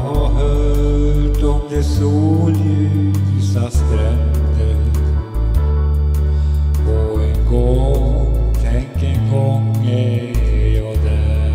har hört om de solljusa stränder och en gång, tänk en gång är jag där.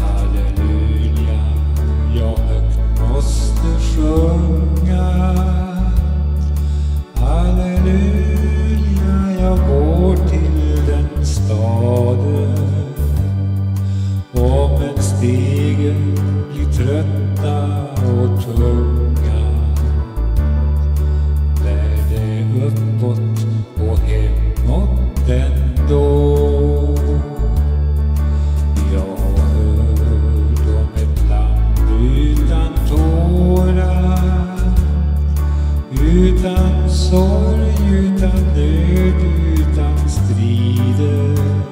Halleluja, jag högt måste sjunga. Halleluja, jag går stegen blir trötta och tunga Bär det uppåt och hemåt ändå. Jag hör dem ett land utan tårar, utan sorg, utan nöd, utan strider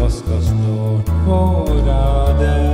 Jag ska snart vara där.